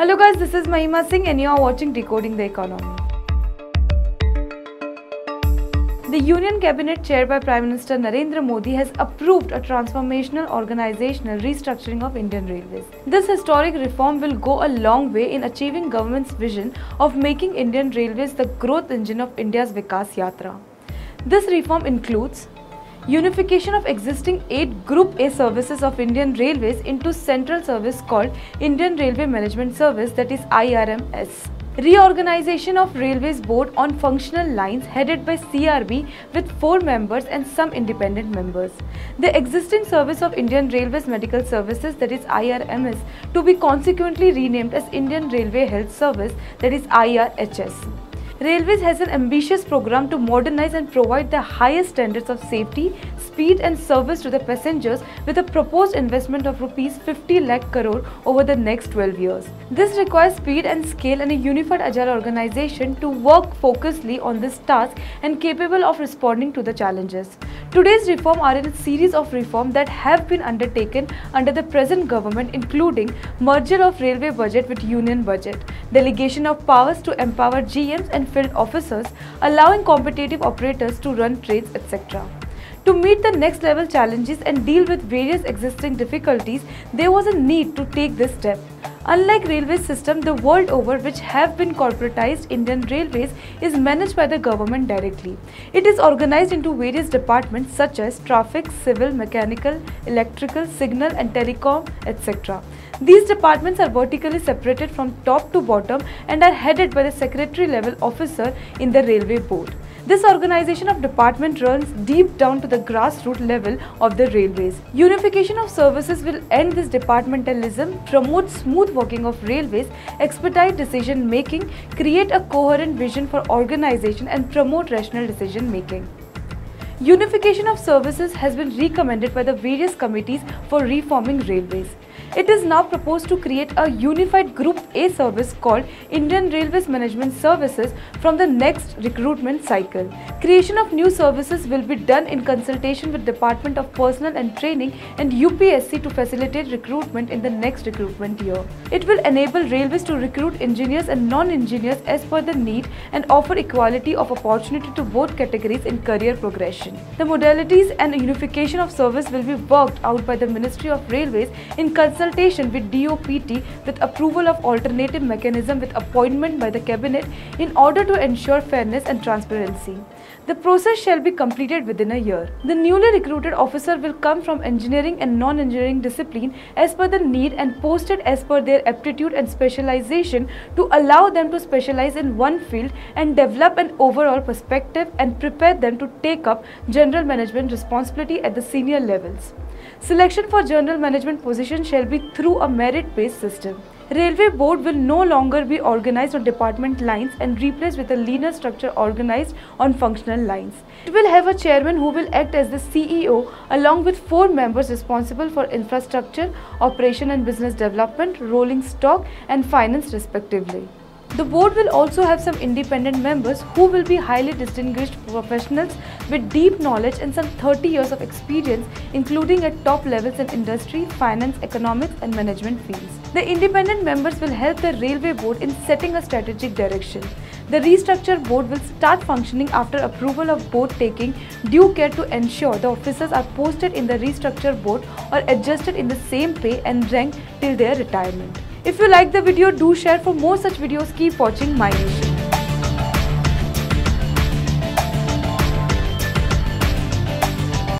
Hello guys, this is Mahima Singh and you are watching Decoding the Economy. The Union Cabinet chaired by Prime Minister Narendra Modi has approved a transformational organizational restructuring of Indian Railways. This historic reform will go a long way in achieving government's vision of making Indian Railways the growth engine of India's Vikas Yatra. This reform includes unification of existing 8 Group A services of Indian Railways into central service called Indian Railway Management Service that is IRMS. Reorganization of Railways Board on functional lines headed by CRB with 4 members and some independent members. The existing service of Indian Railways Medical Services that is IRMS to be consequently renamed as Indian Railway Health Service that is IRHS. Railways has an ambitious program to modernize and provide the highest standards of safety, speed and service to the passengers with a proposed investment of rupees 50 lakh crore over the next 12 years. This requires speed and scale and a unified agile organization to work focusedly on this task and capable of responding to the challenges. Today's reform are in a series of reforms that have been undertaken under the present government including merger of railway budget with union budget, delegation of powers to empower GMs and field officers, allowing competitive operators to run trades, etc. To meet the next level challenges and deal with various existing difficulties, there was a need to take this step. Unlike railway system the world over which have been corporatized, Indian Railways is managed by the government directly. It is organized into various departments such as traffic, civil, mechanical, electrical, signal and telecom, etc. These departments are vertically separated from top to bottom and are headed by the secretary level officer in the railway board. This organization of department runs deep down to the grassroots level of the railways. Unification of services will end this departmentalism, promote smooth working of railways, expedite decision making, create a coherent vision for organization and promote rational decision making. Unification of services has been recommended by the various committees for reforming railways. It is now proposed to create a unified Group A service called Indian Railways Management Services from the next recruitment cycle. Creation of new services will be done in consultation with Department of Personnel and Training and UPSC to facilitate recruitment in the next recruitment year. It will enable railways to recruit engineers and non-engineers as per the need and offer equality of opportunity to both categories in career progression. The modalities and unification of service will be worked out by the Ministry of Railways in consultation consultation with DOPT with approval of alternative mechanism with appointment by the cabinet in order to ensure fairness and transparency. The process shall be completed within a year. The newly recruited officer will come from engineering and non-engineering discipline as per the need and posted as per their aptitude and specialization to allow them to specialize in one field and develop an overall perspective and prepare them to take up general management responsibility at the senior levels. Selection for general management position shall be through a merit-based system. Railway board will no longer be organized on department lines and replaced with a leaner structure organized on functional lines. It will have a chairman who will act as the CEO along with four members responsible for infrastructure, operation and business development, rolling stock and finance respectively. The board will also have some independent members who will be highly distinguished professionals with deep knowledge and some 30 years of experience including at top levels in industry, finance, economics and management fields. The independent members will help the railway board in setting a strategic direction. The restructured board will start functioning after approval of board taking due care to ensure the officers are posted in the restructured board or adjusted in the same pay and rank till their retirement. If you like the video, do share. For more such videos, keep watching My Nation.